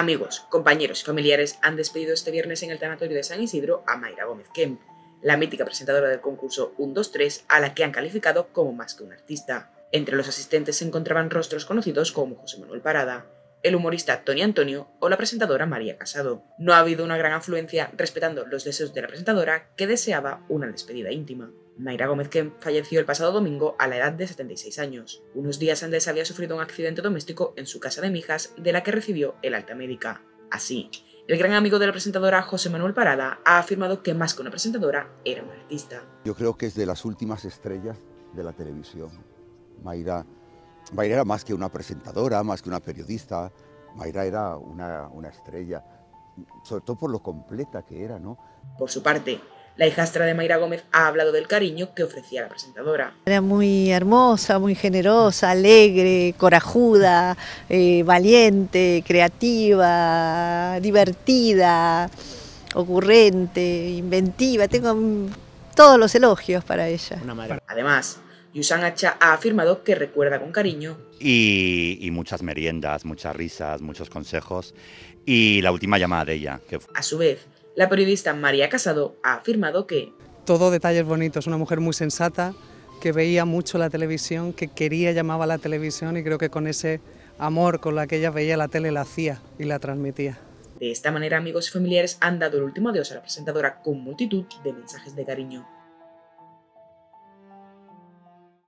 Amigos, compañeros y familiares han despedido este viernes en el tanatorio de San Isidro a Mayra Gómez Kemp, la mítica presentadora del concurso 1-2-3 a la que han calificado como más que un artista. Entre los asistentes se encontraban rostros conocidos como José Manuel Parada, el humorista Tony Antonio o la presentadora María Casado. No ha habido una gran afluencia respetando los deseos de la presentadora que deseaba una despedida íntima. Mayra Gómez Kemp falleció el pasado domingo a la edad de 76 años. Unos días antes había sufrido un accidente doméstico en su casa de Mijas de la que recibió el alta médica. Así, el gran amigo de la presentadora José Manuel Parada ha afirmado que más que una presentadora era una artista. Yo creo que es de las últimas estrellas de la televisión. Mayra Mayra era más que una presentadora, más que una periodista, Mayra era una, una estrella, sobre todo por lo completa que era, ¿no? Por su parte, la hijastra de Mayra Gómez ha hablado del cariño que ofrecía la presentadora. Era muy hermosa, muy generosa, alegre, corajuda, eh, valiente, creativa, divertida, ocurrente, inventiva. Tengo todos los elogios para ella. Además, Yusan Hacha ha afirmado que recuerda con cariño. Y, muchas meriendas, muchas risas, muchos consejos. Y la última llamada de ella. Que... A su vez, la periodista María Casado ha afirmado que... Todo detalles bonitos, una mujer muy sensata, que veía mucho la televisión, que quería, llamaba a la televisión y creo que con ese amor con la que ella veía la tele la hacía y la transmitía. De esta manera amigos y familiares han dado el último adiós a la presentadora con multitud de mensajes de cariño.